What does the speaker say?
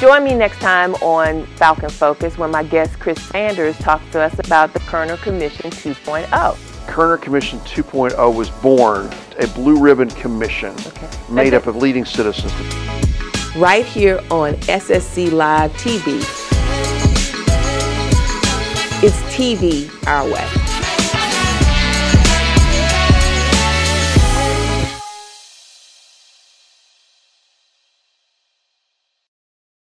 Join me next time on Falcon Focus when my guest Chris Sanders talks to us about the Kerner Commission 2.0. Kerner Commission 2.0 was born, a blue ribbon commission okay. made up of leading citizens. Right here on SSC Live TV. It's TV our way.